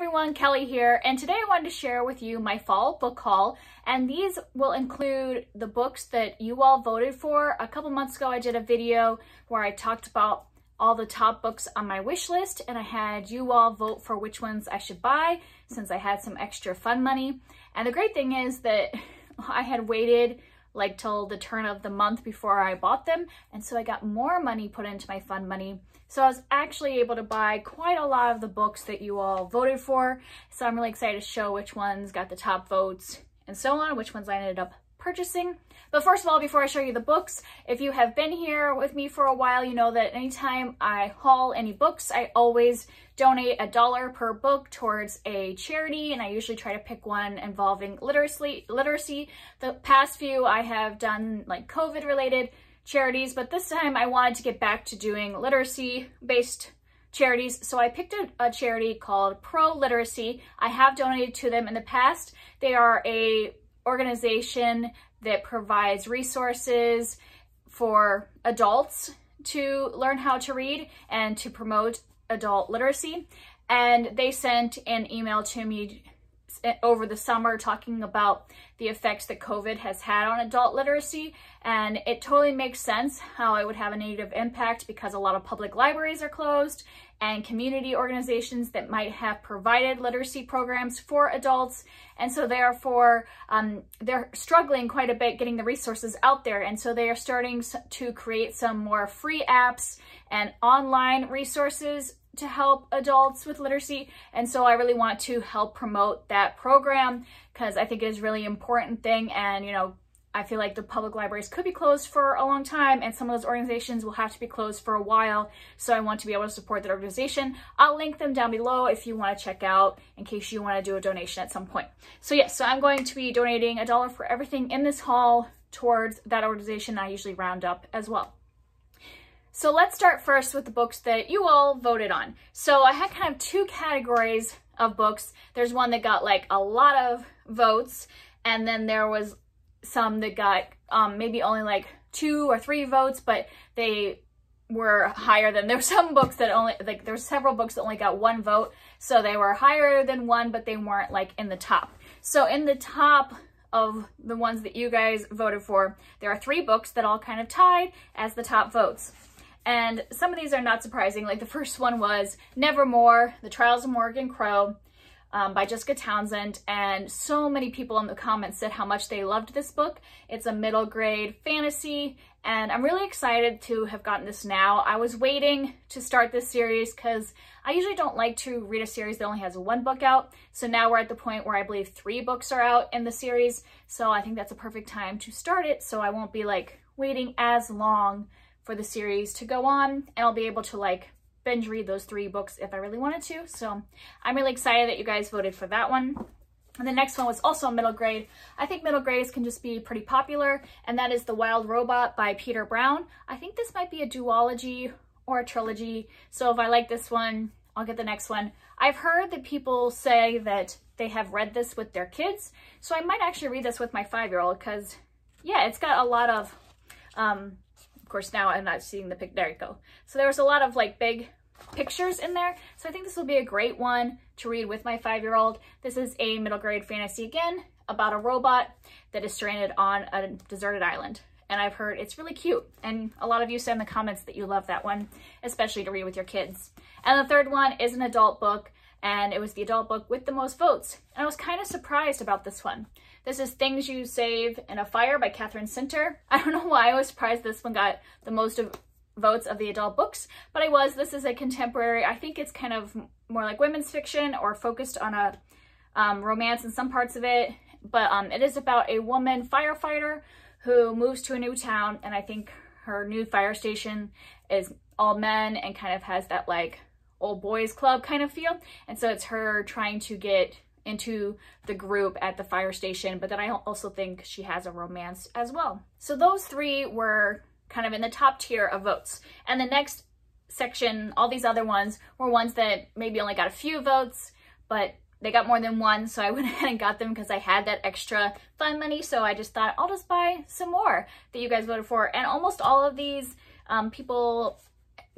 everyone, Kelly here, and today I wanted to share with you my fall book haul, and these will include the books that you all voted for. A couple months ago, I did a video where I talked about all the top books on my wish list, and I had you all vote for which ones I should buy since I had some extra fun money. And the great thing is that I had waited like till the turn of the month before I bought them. And so I got more money put into my fund money. So I was actually able to buy quite a lot of the books that you all voted for. So I'm really excited to show which ones got the top votes and so on, which ones I ended up purchasing. But first of all, before I show you the books, if you have been here with me for a while, you know that anytime I haul any books, I always donate a dollar per book towards a charity, and I usually try to pick one involving literacy. literacy. The past few I have done like COVID related charities, but this time I wanted to get back to doing literacy based charities. So I picked a, a, charity called ProLiteracy. I have donated to them in the past. They are a organization that provides resources for adults to learn how to read and to promote adult literacy. And they sent an email to me over the summer talking about the effects that COVID has had on adult literacy. And it totally makes sense how it would have a negative impact because a lot of public libraries are closed and community organizations that might have provided literacy programs for adults. And so therefore, um, they're struggling quite a bit getting the resources out there. And so they are starting to create some more free apps and online resources to help adults with literacy. And so I really want to help promote that program because I think it is really important thing. And, you know, I feel like the public libraries could be closed for a long time and some of those organizations will have to be closed for a while. So I want to be able to support that organization. I'll link them down below if you want to check out in case you want to do a donation at some point. So yes, so I'm going to be donating a dollar for everything in this haul towards that organization. I usually round up as well. So let's start first with the books that you all voted on. So I had kind of two categories of books. There's one that got like a lot of votes, and then there was some that got um, maybe only like two or three votes, but they were higher than, there were some books that only, like there were several books that only got one vote. So they were higher than one, but they weren't like in the top. So in the top of the ones that you guys voted for, there are three books that all kind of tied as the top votes. And some of these are not surprising. Like the first one was Nevermoor, The Trials of Morrigan Crow um, by Jessica Townsend. And so many people in the comments said how much they loved this book. It's a middle grade fantasy and I'm really excited to have gotten this now. I was waiting to start this series because I usually don't like to read a series that only has one book out. So now we're at the point where I believe three books are out in the series. So I think that's a perfect time to start it so I won't be like waiting as long for the series to go on and I'll be able to like binge read those three books if I really wanted to. So I'm really excited that you guys voted for that one. And the next one was also a middle grade. I think middle grades can just be pretty popular, and that is The Wild Robot by Peter Brown. I think this might be a duology or a trilogy, so if I like this one, I'll get the next one. I've heard that people say that they have read this with their kids, so I might actually read this with my five-year-old because, yeah, it's got a lot of um, course, now I'm not seeing the pic. There you go. So there was a lot of like big pictures in there. So I think this will be a great one to read with my five-year-old. This is a middle grade fantasy again about a robot that is stranded on a deserted island. And I've heard it's really cute. And a lot of you said in the comments that you love that one, especially to read with your kids. And the third one is an adult book and it was the adult book with the most votes. And I was kind of surprised about this one. This is Things You Save in a Fire by Katherine Center. I don't know why I was surprised this one got the most of votes of the adult books, but I was. This is a contemporary, I think it's kind of more like women's fiction or focused on a um, romance in some parts of it, but um, it is about a woman firefighter who moves to a new town and I think her new fire station is all men and kind of has that like old boys club kind of feel. And so it's her trying to get into the group at the fire station, but then I also think she has a romance as well. So those three were kind of in the top tier of votes. And the next section, all these other ones were ones that maybe only got a few votes, but they got more than one, so I went ahead and got them because I had that extra fun money. So I just thought I'll just buy some more that you guys voted for. And almost all of these um, people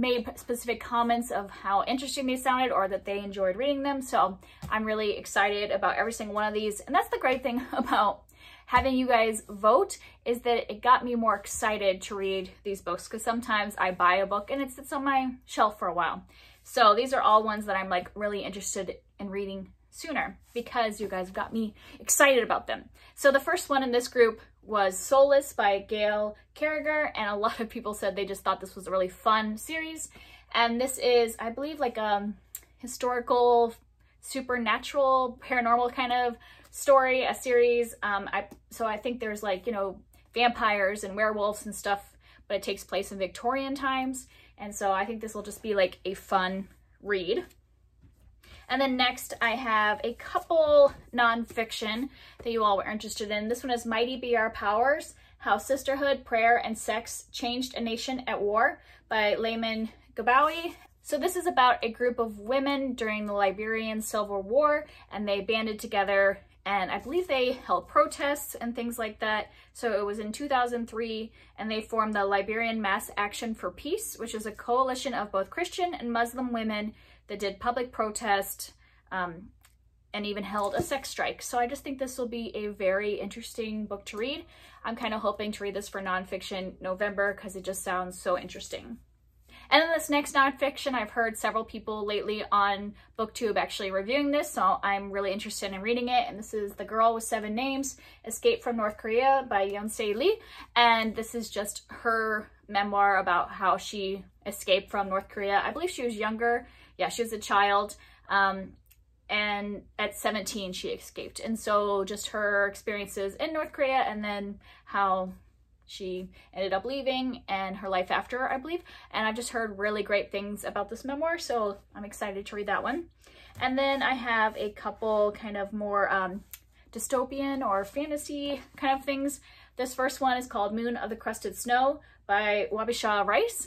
made specific comments of how interesting they sounded or that they enjoyed reading them. So I'm really excited about every single one of these. And that's the great thing about having you guys vote is that it got me more excited to read these books because sometimes I buy a book and it sits on my shelf for a while. So these are all ones that I'm like really interested in reading sooner because you guys got me excited about them. So the first one in this group was Soulless by Gail Carriger, and a lot of people said they just thought this was a really fun series. And this is, I believe, like a historical, supernatural, paranormal kind of story, a series. Um, I So I think there's like, you know, vampires and werewolves and stuff, but it takes place in Victorian times. And so I think this will just be like a fun read. And then next I have a couple nonfiction that you all were interested in. This one is Mighty Be Our Powers, How Sisterhood, Prayer, and Sex Changed a Nation at War by Leymah Gbowee. So this is about a group of women during the Liberian Civil War and they banded together and I believe they held protests and things like that. So it was in 2003 and they formed the Liberian Mass Action for Peace, which is a coalition of both Christian and Muslim women that did public protest um, and even held a sex strike. So I just think this will be a very interesting book to read. I'm kind of hoping to read this for nonfiction November because it just sounds so interesting. And then this next nonfiction, I've heard several people lately on BookTube actually reviewing this, so I'm really interested in reading it. And this is The Girl with Seven Names, Escape from North Korea by Hyeonseo Lee. And this is just her memoir about how she escaped from North Korea. I believe she was younger yeah, she was a child. Um, and at 17 she escaped. And so just her experiences in North Korea and then how she ended up leaving and her life after, I believe. And I've just heard really great things about this memoir, so I'm excited to read that one. And then I have a couple kind of more um, dystopian or fantasy kind of things. This first one is called Moon of the Crusted Snow by Waubgeshig Rice.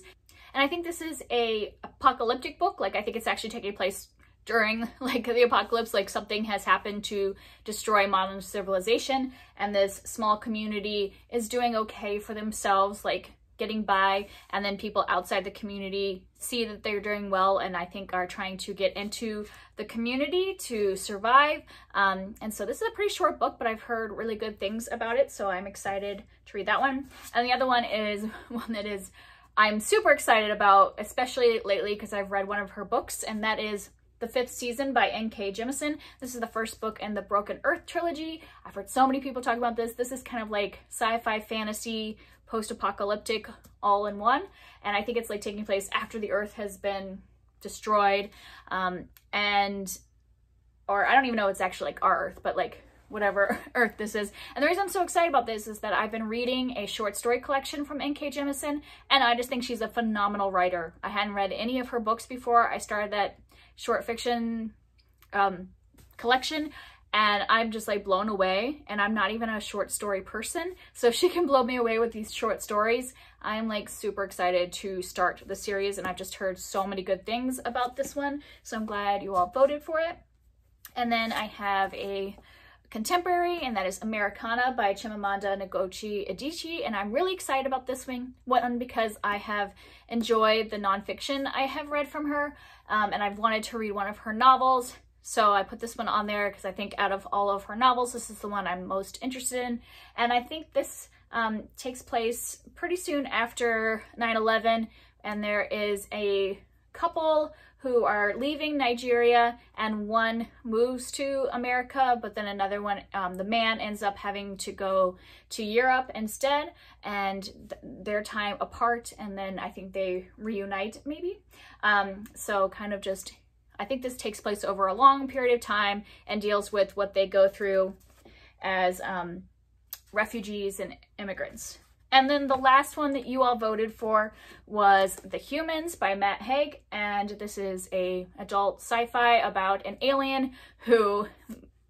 And I think this is a apocalyptic book. Like I think it's actually taking place during like the apocalypse, like something has happened to destroy modern civilization and this small community is doing okay for themselves, like getting by and then people outside the community see that they're doing well and I think are trying to get into the community to survive. Um, and so this is a pretty short book, but I've heard really good things about it. So I'm excited to read that one. And the other one is one that is I'm super excited about, especially lately because I've read one of her books, and that is The Fifth Season by N.K. Jemisin. This is the first book in the Broken Earth trilogy. I've heard so many people talk about this. This is kind of like sci-fi fantasy, post-apocalyptic all in one. And I think it's like taking place after the earth has been destroyed. Um, and, or I don't even know it's actually like our earth, but like whatever earth this is. And the reason I'm so excited about this is that I've been reading a short story collection from N.K. Jemisin, and I just think she's a phenomenal writer. I hadn't read any of her books before. I started that short fiction um, collection, and I'm just like blown away, and I'm not even a short story person. So if she can blow me away with these short stories, I'm like super excited to start the series, and I've just heard so many good things about this one, so I'm glad you all voted for it. And then I have a contemporary, and that is Americanah by Chimamanda Ngozi Adichie. And I'm really excited about this one, one because I have enjoyed the nonfiction I have read from her, um, and I've wanted to read one of her novels. So I put this one on there because I think out of all of her novels, this is the one I'm most interested in. And I think this um, takes place pretty soon after 9-11, and there is a couple who are leaving Nigeria and one moves to America, but then another one, um, the man ends up having to go to Europe instead and th their time apart and then I think they reunite maybe. Um, so kind of just, I think this takes place over a long period of time and deals with what they go through as um, refugees and immigrants. And then the last one that you all voted for was The Humans by Matt Haig. And this is a adult sci-fi about an alien who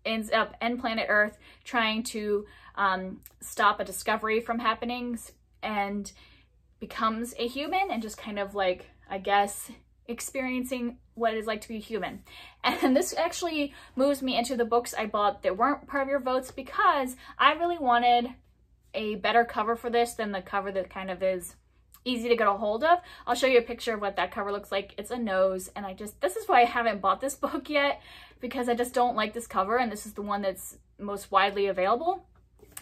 ends up in planet Earth trying to um, stop a discovery from happening and becomes a human and just kind of like, I guess, experiencing what it is like to be human. And this actually moves me into the books I bought that weren't part of your votes because I really wanted a better cover for this than the cover that kind of is easy to get a hold of. I'll show you a picture of what that cover looks like. It's a nose and I just, this is why I haven't bought this book yet because I just don't like this cover and this is the one that's most widely available.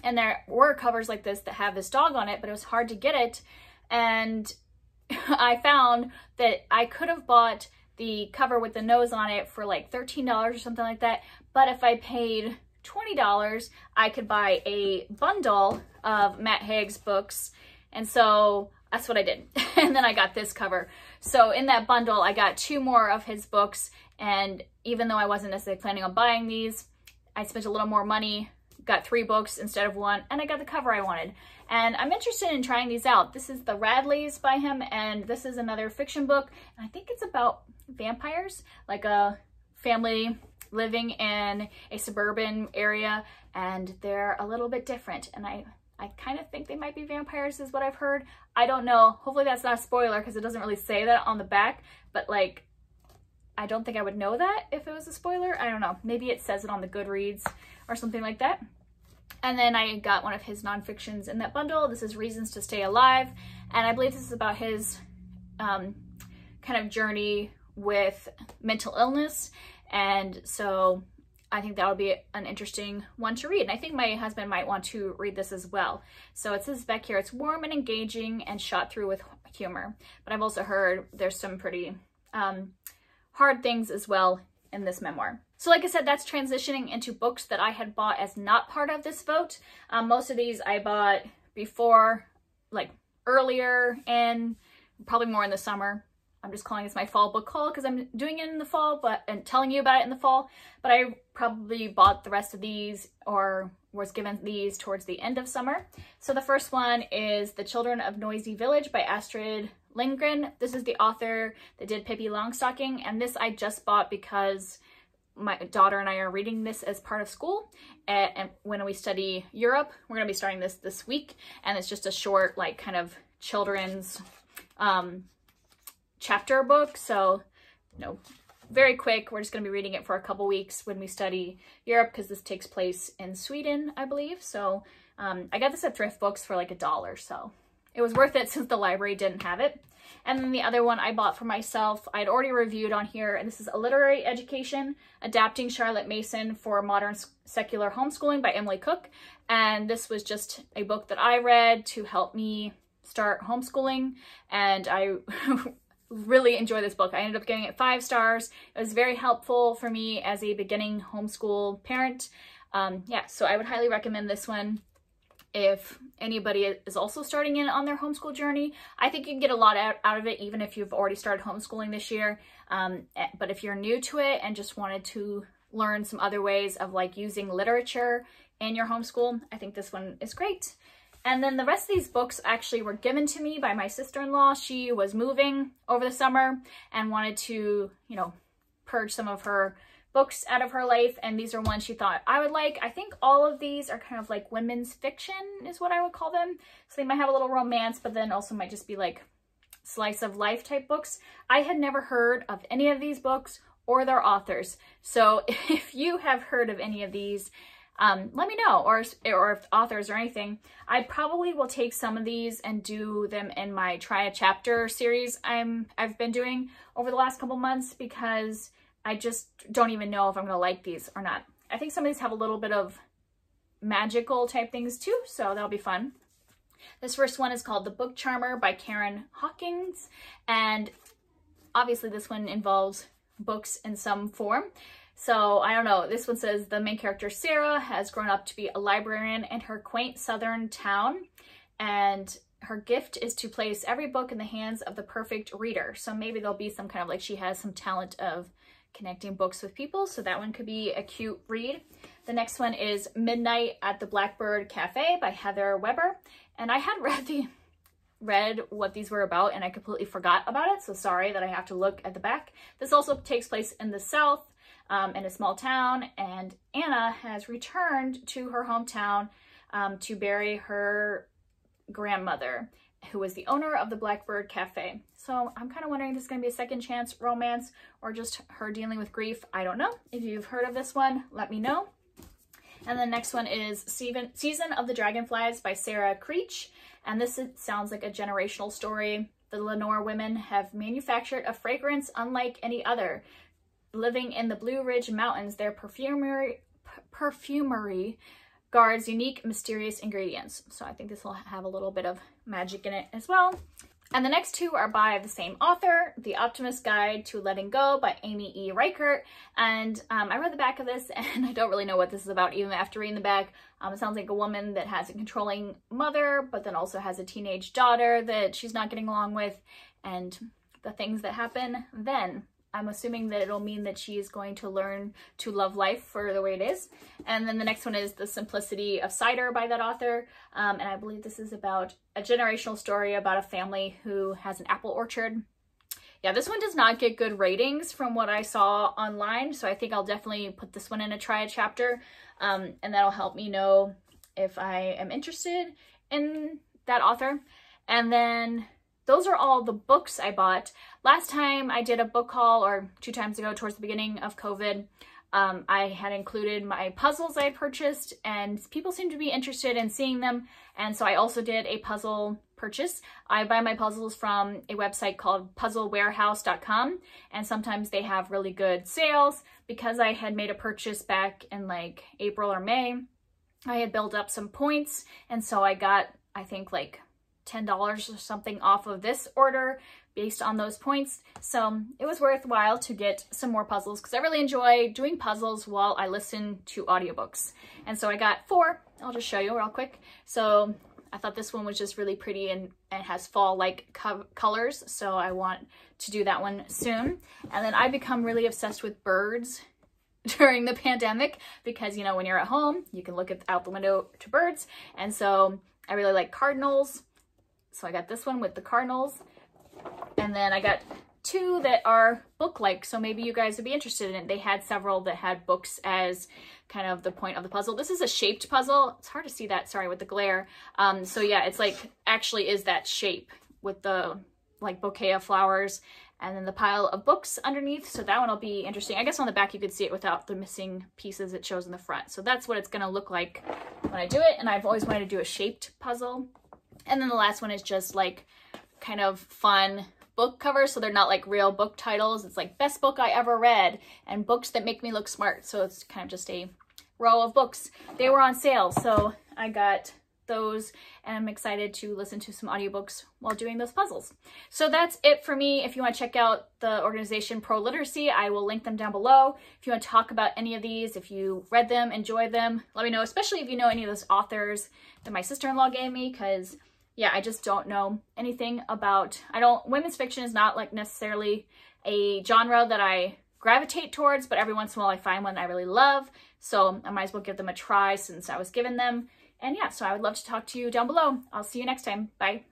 And there were covers like this that have this dog on it, but it was hard to get it. And I found that I could have bought the cover with the nose on it for like $13 or something like that. But if I paid $20, I could buy a bundle of Matt Haig's books. And so that's what I did. and then I got this cover. So in that bundle, I got two more of his books. And even though I wasn't necessarily planning on buying these, I spent a little more money, got three books instead of one, and I got the cover I wanted. And I'm interested in trying these out. This is The Radleys by him, and this is another fiction book. And I think it's about vampires, like a family living in a suburban area, and they're a little bit different. And I I kind of think they might be vampires is what I've heard. I don't know. Hopefully that's not a spoiler because it doesn't really say that on the back, but like, I don't think I would know that if it was a spoiler. I don't know. Maybe it says it on the Goodreads or something like that. And then I got one of his nonfictions in that bundle. This is Reasons to Stay Alive. And I believe this is about his um, kind of journey with mental illness. And so I think that would be an interesting one to read. And I think my husband might want to read this as well. So it says back here, it's warm and engaging and shot through with humor. But I've also heard there's some pretty um, hard things as well in this memoir. So like I said, that's transitioning into books that I had bought as not part of this vote. Um, most of these I bought before, like earlier and probably more in the summer. I'm just calling this my fall book haul because I'm doing it in the fall but and telling you about it in the fall. But I probably bought the rest of these or was given these towards the end of summer. So the first one is The Children of Noisy Village by Astrid Lindgren. This is the author that did Pippi Longstocking and this I just bought because my daughter and I are reading this as part of school and, and when we study Europe we're going to be starting this this week and it's just a short like kind of children's um, chapter book. So, you know, very quick. We're just going to be reading it for a couple weeks when we study Europe because this takes place in Sweden, I believe. So um, I got this at Thrift Books for like a dollar. So it was worth it since the library didn't have it. And then the other one I bought for myself, I'd already reviewed on here, and this is A Literary Education, Adapting Charlotte Mason for Modern Secular Homeschooling by Emily Cook. And this was just a book that I read to help me start homeschooling. And I really enjoy this book. I ended up giving it five stars. It was very helpful for me as a beginning homeschool parent. Um, yeah, so I would highly recommend this one if anybody is also starting in on their homeschool journey. I think you can get a lot out, out of it even if you've already started homeschooling this year. Um, eh, but if you're new to it and just wanted to learn some other ways of like using literature in your homeschool, I think this one is great. And then the rest of these books actually were given to me by my sister-in-law. She was moving over the summer and wanted to, you know, purge some of her books out of her life. And these are ones she thought I would like. I think all of these are kind of like women's fiction is what I would call them. So they might have a little romance, but then also might just be like slice of life type books. I had never heard of any of these books or their authors. So if you have heard of any of these um, let me know, or, or if authors or anything. I probably will take some of these and do them in my try a chapter series I'm, I've been doing over the last couple months because I just don't even know if I'm going to like these or not. I think some of these have a little bit of magical type things too, so that'll be fun. This first one is called The Book Charmer by Karen Hawkins, and obviously this one involves books in some form. So I don't know, this one says the main character Sarah has grown up to be a librarian in her quaint southern town and her gift is to place every book in the hands of the perfect reader. So maybe there'll be some kind of like she has some talent of connecting books with people. So that one could be a cute read. The next one is Midnight at the Blackbird Cafe by Heather Weber. And I had read the read what these were about and I completely forgot about it. So sorry that I have to look at the back. This also takes place in the South um, in a small town, and Anna has returned to her hometown um, to bury her grandmother, who was the owner of the Blackbird Cafe. So I'm kind of wondering if this is going to be a second chance romance or just her dealing with grief. I don't know. If you've heard of this one, let me know. And the next one is Season of the Dragonflies by Sarah Creech. And this sounds like a generational story. The Lenore women have manufactured a fragrance unlike any other. Living in the Blue Ridge Mountains, their perfumery, perfumery guards unique, mysterious ingredients. So I think this will have a little bit of magic in it as well. And the next two are by the same author, The Optimist Guide to Letting Go by Amy E. Reichert. And um, I read the back of this and I don't really know what this is about even after reading the back. Um, it sounds like a woman that has a controlling mother, but then also has a teenage daughter that she's not getting along with and the things that happen then. I'm assuming that it'll mean that she is going to learn to love life for the way it is. And then the next one is The Simplicity of Cider by that author. Um, and I believe this is about a generational story about a family who has an apple orchard. Yeah, this one does not get good ratings from what I saw online. So I think I'll definitely put this one in a try a chapter. Um, and that'll help me know if I am interested in that author. And then those are all the books I bought. Last time I did a book haul, or two times ago towards the beginning of COVID, um, I had included my puzzles I had purchased and people seemed to be interested in seeing them. And so I also did a puzzle purchase. I buy my puzzles from a website called puzzlewarehouse.com and sometimes they have really good sales because I had made a purchase back in like April or May. I had built up some points and so I got, I think like $10 or something off of this order based on those points. So it was worthwhile to get some more puzzles because I really enjoy doing puzzles while I listen to audiobooks. And so I got four. I'll just show you real quick. So I thought this one was just really pretty and, and has fall-like co colors. So I want to do that one soon. And then I become really obsessed with birds during the pandemic because, you know, when you're at home, you can look out the window to birds. And so I really like cardinals so I got this one with the cardinals. And then I got two that are book-like, so maybe you guys would be interested in it. They had several that had books as kind of the point of the puzzle. This is a shaped puzzle. It's hard to see that, sorry, with the glare. Um, so yeah, it's like, actually is that shape with the like bouquet of flowers and then the pile of books underneath. So that one will be interesting. I guess on the back you could see it without the missing pieces it shows in the front. So that's what it's gonna look like when I do it. And I've always wanted to do a shaped puzzle. And then the last one is just like kind of fun book covers. So they're not like real book titles. It's like best book I ever read and books that make me look smart. So it's kind of just a row of books. They were on sale. So I got those and I'm excited to listen to some audiobooks while doing those puzzles. So that's it for me. If you want to check out the organization ProLiteracy, I will link them down below. If you want to talk about any of these, if you read them, enjoy them, let me know, especially if you know any of those authors that my sister-in-law gave me because yeah, I just don't know anything about, I don't, women's fiction is not like necessarily a genre that I gravitate towards, but every once in a while I find one that I really love. So I might as well give them a try since I was given them. And yeah, so I would love to talk to you down below. I'll see you next time. Bye.